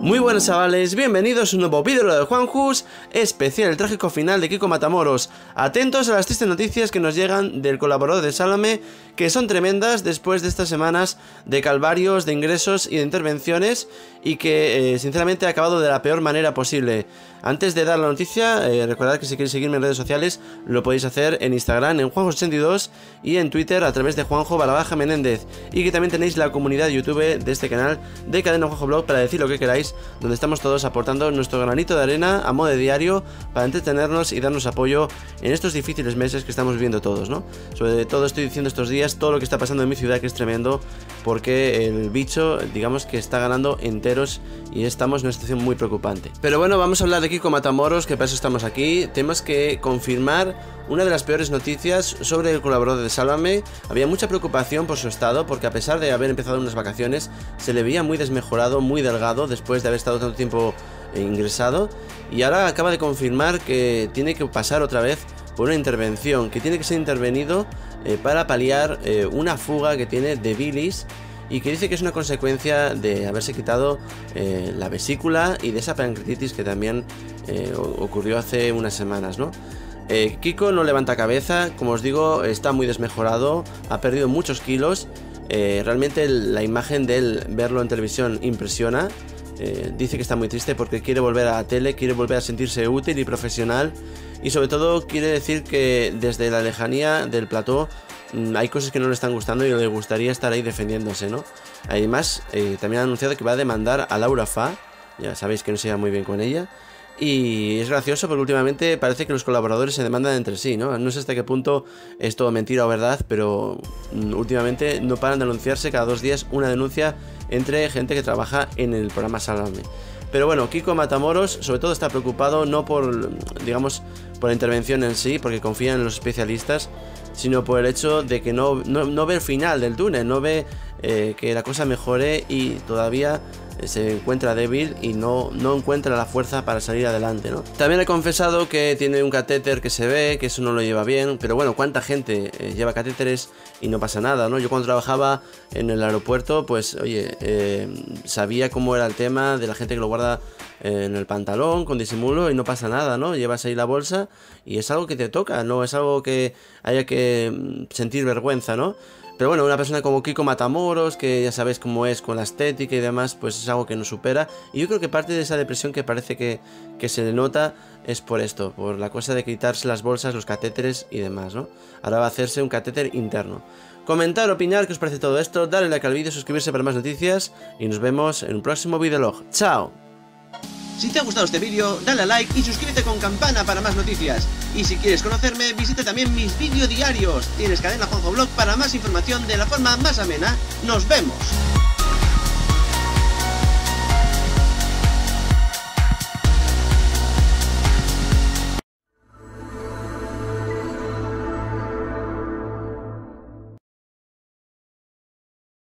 Muy buenas chavales, bienvenidos a un nuevo vídeo de Juanjus, especial el trágico final de Kiko Matamoros. Atentos a las tristes noticias que nos llegan del colaborador de Salome, que son tremendas después de estas semanas de calvarios, de ingresos y de intervenciones, y que eh, sinceramente ha acabado de la peor manera posible. Antes de dar la noticia, eh, recordad que si queréis seguirme en redes sociales, lo podéis hacer en Instagram, en Juanjo82 y en Twitter a través de Juanjo Balabaja Menéndez. Y que también tenéis la comunidad de YouTube de este canal de Cadena Juanjo Blog para decir lo que queráis, donde estamos todos aportando nuestro granito de arena a modo de diario para entretenernos y darnos apoyo en estos difíciles meses que estamos viviendo todos, ¿no? Sobre todo estoy diciendo estos días todo lo que está pasando en mi ciudad, que es tremendo, porque el bicho, digamos que está ganando enteros y estamos en una situación muy preocupante. Pero bueno, vamos a hablar de Kiko Matamoros, que para eso estamos aquí. Tenemos que confirmar una de las peores noticias sobre el colaborador de Sálvame. Había mucha preocupación por su estado, porque a pesar de haber empezado unas vacaciones, se le veía muy desmejorado, muy delgado, después de haber estado tanto tiempo ingresado. Y ahora acaba de confirmar que tiene que pasar otra vez por una intervención, que tiene que ser intervenido eh, para paliar eh, una fuga que tiene de bilis y que dice que es una consecuencia de haberse quitado eh, la vesícula y de esa pancreatitis que también eh, ocurrió hace unas semanas, ¿no? Eh, Kiko no levanta cabeza, como os digo, está muy desmejorado, ha perdido muchos kilos. realmente la imagen de él, verlo en televisión, impresiona. Dice que está muy triste porque quiere volver a la tele, quiere volver a sentirse útil y profesional. Y sobre todo quiere decir que desde la lejanía del plató Mm, hay cosas que no le están gustando y le gustaría estar ahí defendiéndose, ¿no? Además, eh, también ha anunciado que va a demandar a Laura Fa, ya sabéis que no se lleva muy bien con ella. Y es gracioso porque últimamente parece que los colaboradores se demandan entre sí, ¿no? No sé hasta qué punto es todo mentira o verdad, pero últimamente no paran de anunciarse cada dos días una denuncia entre gente que trabaja en el programa Salame. Pero bueno, Kiko Matamoros sobre todo está preocupado no por, digamos, por la intervención en sí, porque confía en los especialistas, sino por el hecho de que no, no, ve el final del túnel, no ve eh, que la cosa mejore y todavía se encuentra débil y no, no encuentra la fuerza para salir adelante, ¿no? También he confesado que tiene un catéter que se ve, que eso no lo lleva bien, pero bueno, ¿cuánta gente eh, lleva catéteres y no pasa nada, ¿no? Yo cuando trabajaba en el aeropuerto, pues, oye, eh, sabía cómo era el tema de la gente que lo guarda eh, en el pantalón con disimulo y no pasa nada, ¿no? Llevas ahí la bolsa y es algo que te toca, no es algo que haya que mm, sentir vergüenza, ¿no? Pero bueno, una persona como Kiko Matamoros, que ya sabéis cómo es con la estética y demás, pues es algo que nos supera. Y yo creo que parte de esa depresión que parece que, se le nota es por esto, por la cosa de quitarse las bolsas, los catéteres y demás, ¿no? Ahora va a hacerse un catéter interno. Comentar, opinar qué os parece todo esto, darle like al vídeo, suscribirse para más noticias y nos vemos en un próximo videolog. ¡Chao! Si te ha gustado este vídeo, dale a like y suscríbete con campana para más noticias. Y si quieres conocerme, visita también mis vídeos diarios. Tienes cadena Juanjo Blog para más información de la forma más amena. ¡Nos vemos!